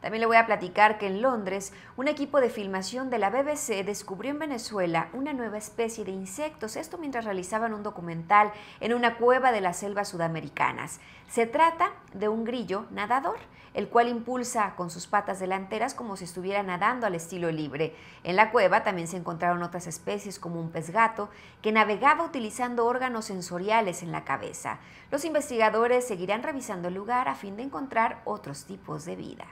También le voy a platicar que en Londres un equipo de filmación de la BBC descubrió en Venezuela una nueva especie de insectos, esto mientras realizaban un documental en una cueva de las selvas sudamericanas. Se trata de un grillo nadador, el cual impulsa con sus patas delanteras como si estuviera nadando al estilo libre. En la cueva también se encontraron otras especies como un pez gato que navegaba utilizando órganos sensoriales en la cabeza. Los investigadores seguirán revisando el lugar a fin de encontrar otros tipos de vida.